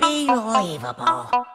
unbelievable.